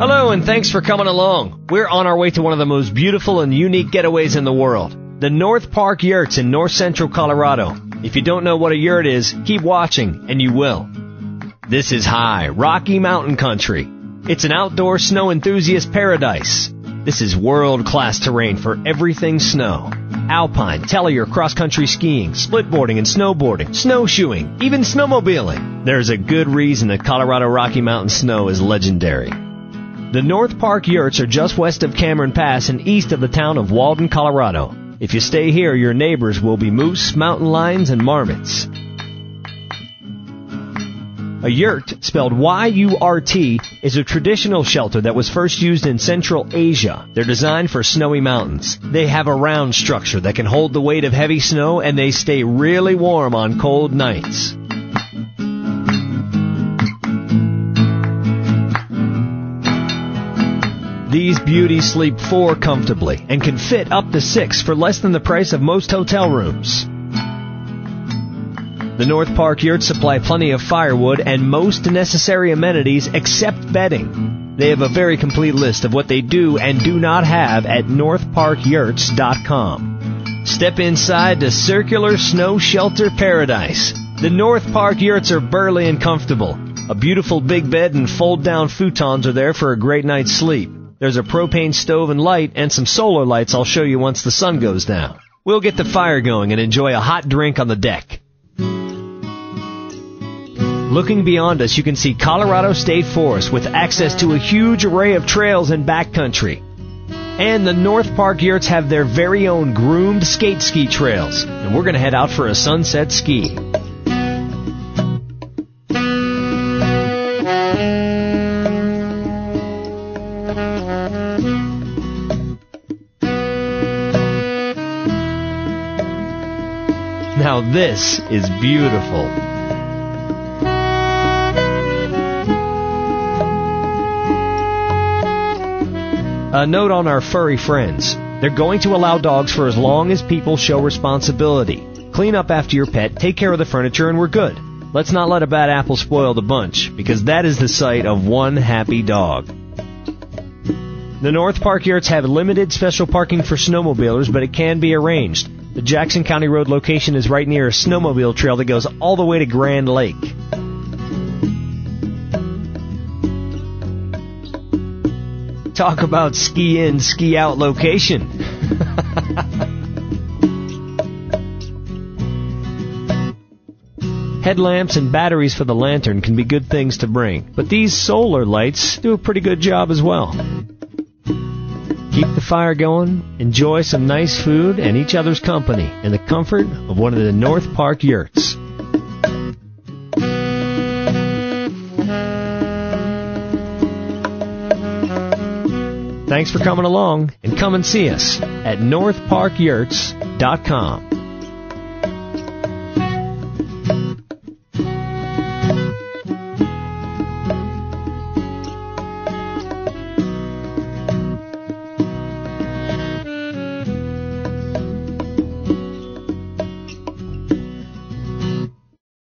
Hello, and thanks for coming along. We're on our way to one of the most beautiful and unique getaways in the world the North Park Yurts in north central Colorado. If you don't know what a yurt is, keep watching, and you will. This is high, rocky mountain country. It's an outdoor snow enthusiast paradise. This is world class terrain for everything snow. Alpine, tele, cross country skiing, splitboarding and snowboarding, snowshoeing, even snowmobiling. There's a good reason that Colorado Rocky Mountain snow is legendary. The North Park Yurts are just west of Cameron Pass and east of the town of Walden, Colorado. If you stay here, your neighbors will be moose, mountain lions, and marmots. A yurt, spelled Y-U-R-T, is a traditional shelter that was first used in Central Asia. They're designed for snowy mountains. They have a round structure that can hold the weight of heavy snow and they stay really warm on cold nights. These beauties sleep four comfortably and can fit up to six for less than the price of most hotel rooms. The North Park yurts supply plenty of firewood and most necessary amenities except bedding. They have a very complete list of what they do and do not have at northparkyurts.com. Step inside the circular snow shelter paradise. The North Park yurts are burly and comfortable. A beautiful big bed and fold down futons are there for a great night's sleep. There's a propane stove and light and some solar lights I'll show you once the sun goes down. We'll get the fire going and enjoy a hot drink on the deck. Looking beyond us, you can see Colorado State Forest with access to a huge array of trails and backcountry. And the North Park Yurts have their very own groomed skate ski trails, and we're going to head out for a sunset ski. Now this is beautiful. A note on our furry friends. They're going to allow dogs for as long as people show responsibility. Clean up after your pet, take care of the furniture, and we're good. Let's not let a bad apple spoil the bunch, because that is the sight of one happy dog. The North Park Yurts have limited special parking for snowmobilers, but it can be arranged. The Jackson County Road location is right near a snowmobile trail that goes all the way to Grand Lake. Talk about ski in, ski out location. Headlamps and batteries for the lantern can be good things to bring, but these solar lights do a pretty good job as well. Keep the fire going, enjoy some nice food and each other's company in the comfort of one of the North Park yurts. Thanks for coming along and come and see us at northparkyurts.com.